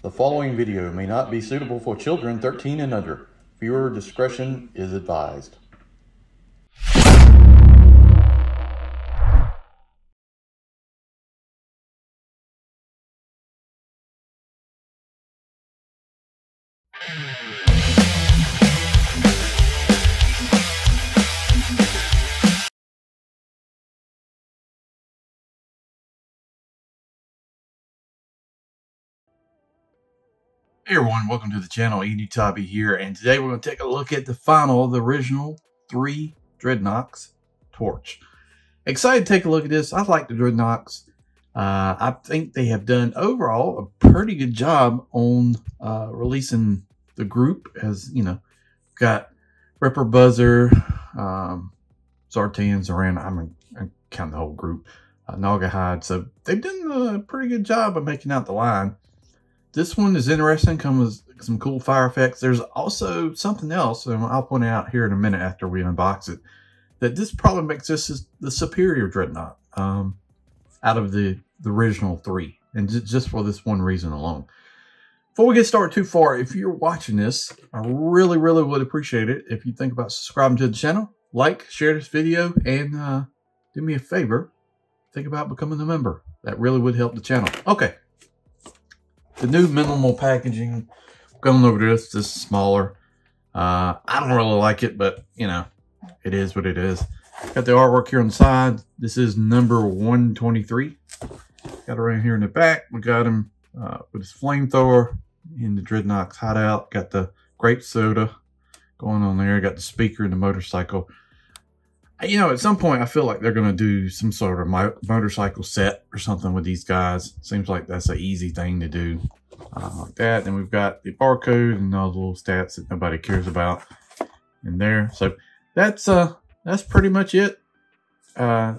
The following video may not be suitable for children 13 and under. Viewer discretion is advised. Hey everyone, welcome to the channel. Enewtabie here, and today we're going to take a look at the final of the original three Dreadnoks Torch. Excited to take a look at this. I like the Dreadnoks. Uh, I think they have done overall a pretty good job on uh, releasing the group as, you know, got Ripper Buzzer, um, Zartan, Zarana, I'm going to count the whole group, uh, Gnawgahyde. So they've done a pretty good job of making out the line. This one is interesting, comes with some cool fire effects. There's also something else, and I'll point it out here in a minute after we unbox it, that this probably makes this the superior Dreadnok um, out of the, the original three, and just for this one reason alone. Before we get started too far, if you're watching this, I really, really would appreciate it if you think about subscribing to the channel, like, share this video, and uh, do me a favor, think about becoming a member. That really would help the channel. Okay, the new minimal packaging, going over this, this is smaller. Uh, I don't really like it, but you know, it is what it is. Got the artwork here on the side. This is number 123. Got right here in the back. We got him uh, with his flamethrower in the Dreadnok's hideout. Got the grape soda going on there. Got the speaker and the motorcycle you know, at some point, I feel like they're going to do some sort of mo motorcycle set or something with these guys. Seems like that's an easy thing to do uh, like that. And we've got the barcode and all the little stats that nobody cares about in there. So that's uh that's pretty much it. Uh,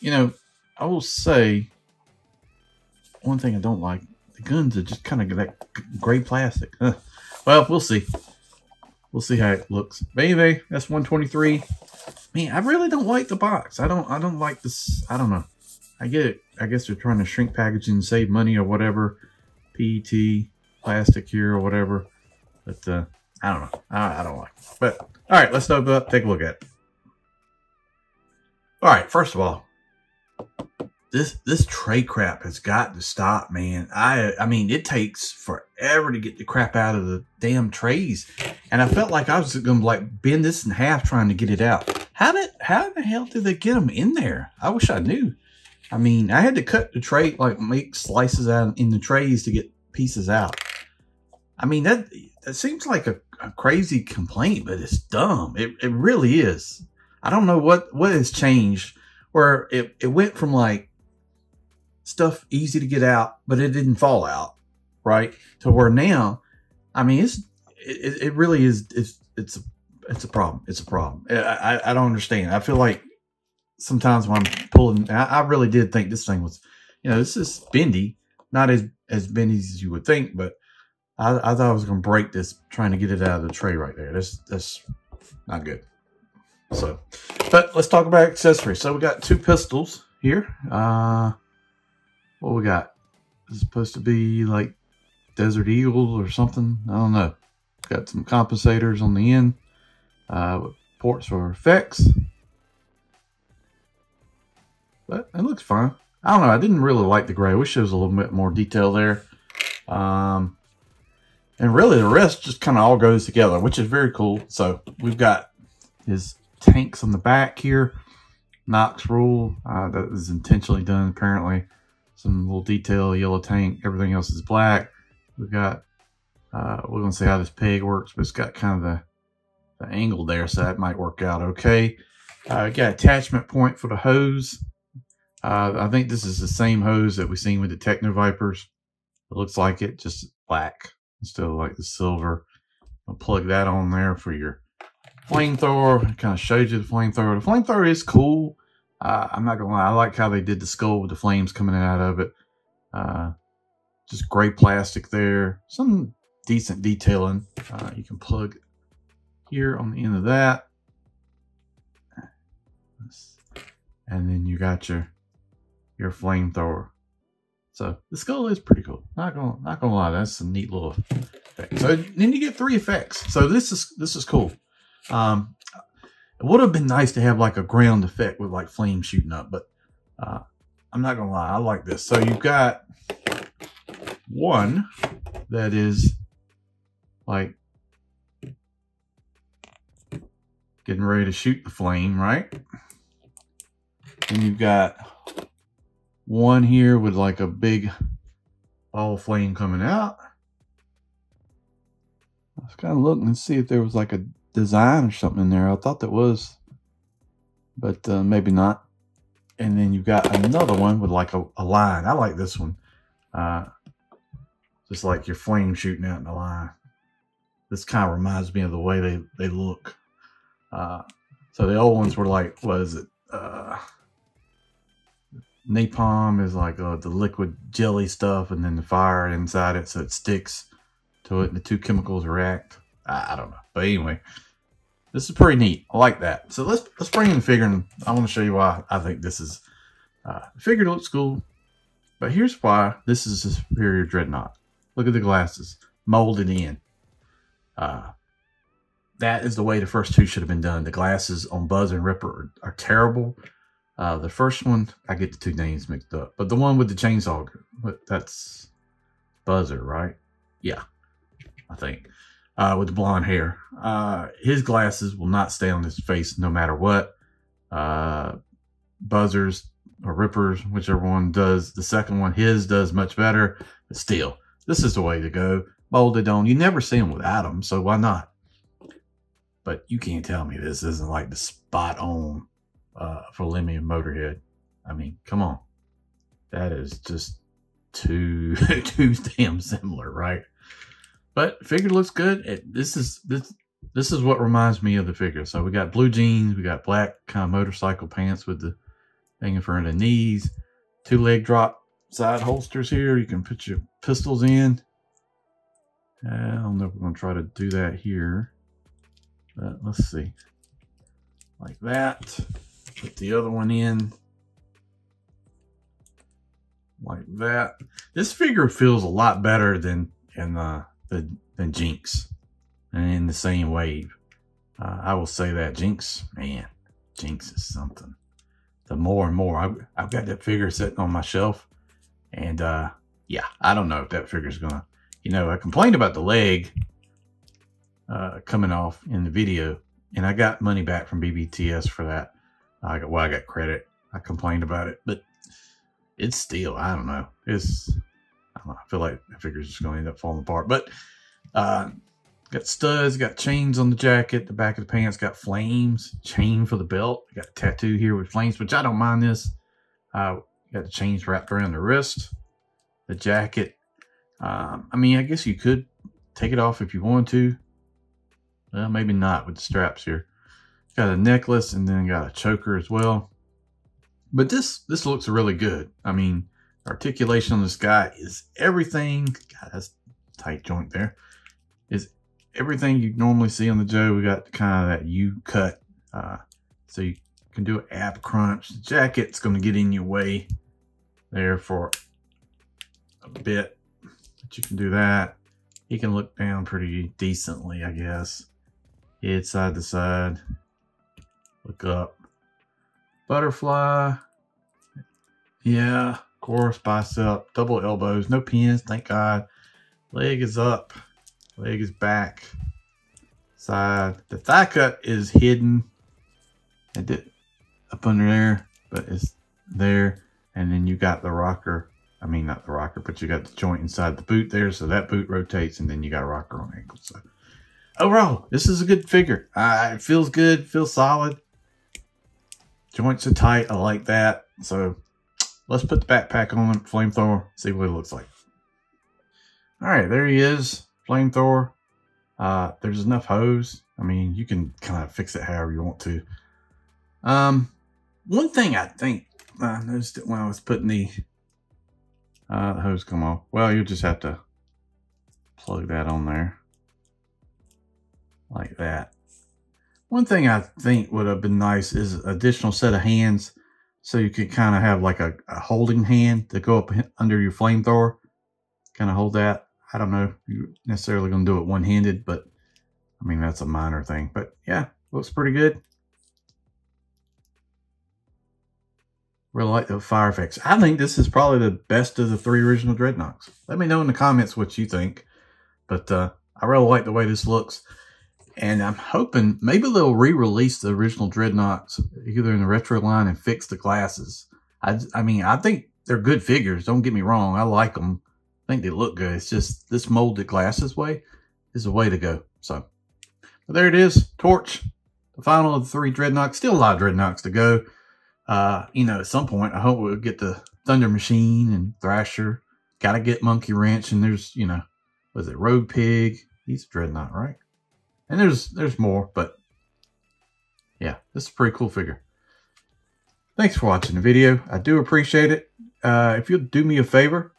you know, I will say one thing I don't like: the guns are just kind of that gray plastic. well, we'll see. We'll see how it looks. Anyway, that's 123. Man, I really don't like the box. I don't I don't like this. I don't know. I get it. I guess they're trying to shrink packaging and save money or whatever. PET, plastic here or whatever. But uh, I don't know. I, I don't like it. But all right, let's open up, take a look at it. All right, first of all, this this tray crap has got to stop, man. I I mean, it takes forever to get the crap out of the damn trays, and I felt like I was gonna like bend this in half trying to get it out. How did how the hell did they get them in there? I wish I knew. I mean, I had to cut the tray like make slices out in the trays to get pieces out. I mean that that seems like a, a crazy complaint, but it's dumb. It it really is. I don't know what what has changed where it, it went from like stuff easy to get out, but it didn't fall out, right? To where now, I mean, it's it, it really is it's it's a it's a problem. It's a problem. I, I, I don't understand. I feel like sometimes when I'm pulling, I, I, really did think this thing was, you know, this is bendy, not as as bendy as you would think, but I, I thought I was to break this trying to get it out of the tray right there. That's that's not good. So, but let's talk about accessories. So we got two pistols here. Uh, what we got? Is supposed to be like Desert Eagle or something. I don't know. Got some compensators on the end. Uh, ports for effects. But it looks fine. I don't know. I didn't really like the gray. I wish there was a little bit more detail there. Um, and really the rest just kind of all goes together, which is very cool. So we've got his tanks on the back here. Nox rule. Uh, was intentionally done apparently some little detail, yellow tank, everything else is black. We've got, uh, we're going to see how this peg works, but it's got kind of the, the angle there, so that might work out okay. Uh, got attachment point for the hose. Uh, I think this is the same hose that we've seen with the Techno Vipers. It looks like it, just black instead of like the silver. I'll plug that on there for your flamethrower. Kind of shows you the flamethrower. The flamethrower is cool. Uh, I'm not gonna lie, I like how they did the skull with the flames coming out of it. Uh, just gray plastic there. Some decent detailing. Uh, you can plug here on the end of that. And then you got your your flamethrower. So the skull is pretty cool. Not gonna not gonna lie, that's a neat little effect. So then you get three effects. So this is this is cool. Um, it would have been nice to have like a ground effect with like flames shooting up, but uh, I'm not gonna lie, I like this. So you've got one that is like getting ready to shoot the flame, right? And you've got one here with like a big ball flame coming out. I was kind of looking to see if there was like a design or something in there. I thought there was, but uh, maybe not. And then you've got another one with like a, a line. I like this one. Uh, just like your flame shooting out in a line. This kind of reminds me of the way they, they look. Uh, so the old ones were like, what is it? Uh, napalm is like uh, the liquid jelly stuff and then the fire inside it so it sticks to it the two chemicals react. I, I don't know. But anyway, this is pretty neat. I like that. So let's let's bring in the figure and I want to show you why I think this is uh, the figure looks cool. But here's why this is a superior Dreadnok. Look at the glasses molded in. That is the way the first two should have been done. The glasses on Buzz and Ripper are, are terrible. Uh, the first one, I get the two names mixed up, but the one with the chainsaw, that's Buzzer, right? Yeah, I think. Uh, with the blonde hair. Uh, his glasses will not stay on his face no matter what. Uh, Buzzers or Rippers, whichever one does. The second one, his does much better, but still, this is the way to go. Molded on. You never see him without them, so why not? But you can't tell me this isn't like the spot on uh, for Lemmy and Motorhead. I mean, come on. That is just too too damn similar, right? But figure looks good. It, this is this this is what reminds me of the figure. So we got blue jeans, we got black kind of motorcycle pants with the thing in front of the knees, two leg drop side holsters here. You can put your pistols in. I don't know if we're gonna try to do that here, let's see. Like that. Put the other one in. Like that. This figure feels a lot better than in the, the than Jinx. And in the same wave. Uh, I will say that. Jinx, man, Jinx is something. The more and more, I've, I've got that figure sitting on my shelf. And uh, yeah, I don't know if that figure's going to, you know, I complained about the leg uh, coming off in the video. And I got money back from BBTS for that. I got well, I got credit. I complained about it, but it's still I don't know. It's I, don't know, I feel like the figure's just going to end up falling apart. But uh, got studs, got chains on the jacket. The back of the pants got flames. Chain for the belt. Got a tattoo here with flames, which I don't mind. This uh, got the chains wrapped around the wrist. The jacket. Um, I mean, I guess you could take it off if you wanted to. Well, maybe not with the straps here. Got a necklace and then got a choker as well. But this this looks really good. I mean, articulation on this guy is everything. God, that's tight joint there. Is everything you normally see on the Joe. We got kind of that U cut. Uh, so you can do an ab crunch. The jacket's going to get in your way there for a bit. But you can do that. He can look down pretty decently, I guess. Head side to side. Look up. Butterfly. Yeah, of course, bicep, double elbows, no pins, thank God. Leg is up, leg is back, side. The thigh cut is hidden up under there, but it's there. And then you got the rocker. I mean, not the rocker, but you got the joint inside the boot there. So that boot rotates and then you got a rocker on ankle. So overall, this is a good figure. Uh, it feels good, feels solid. Joints are tight. I like that. So let's put the backpack on flamethrower, see what it looks like. All right, there he is, flamethrower. Uh, there's enough hose. I mean, you can kind of fix it however you want to. Um, one thing I think I noticed it when I was putting the, uh, the hose come off. Well, you just have to plug that on there like that. One thing I think would have been nice is additional set of hands so you could kind of have like a, a, holding hand to go up under your flamethrower. Kind of hold that. I don't know you're necessarily going to do it one-handed, but I mean, that's a minor thing. But yeah, looks pretty good. Really like the fire effects. I think this is probably the best of the three original Dreadnoks. Let me know in the comments what you think. But uh, I really like the way this looks. And I'm hoping maybe they'll re-release the original Dreadnoks either in the retro line and fix the glasses. I, I mean, I think they're good figures. Don't get me wrong. I like them. I think they look good. It's just this molded glasses way is the way to go. So, but there it is. Torch, the final of the three Dreadnoks. Still a lot of Dreadnoks to go. Uh, you know, at some point, I hope we'll get the Thunder Machine and Thrasher. Got to get Monkey Wrench, and there's, you know, was it Road Pig? He's a Dreadnok, right? And there's there's more, but yeah, this is a pretty cool figure. Thanks for watching the video. I do appreciate it. Uh, if you'll do me a favor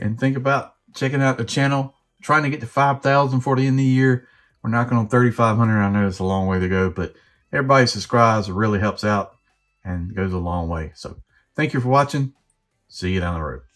and think about checking out the channel, trying to get to 5,000 for the end of the year. We're knocking on 3,500. I know it's a long way to go, but everybody subscribes. It really helps out and goes a long way. So thank you for watching. See you down the road.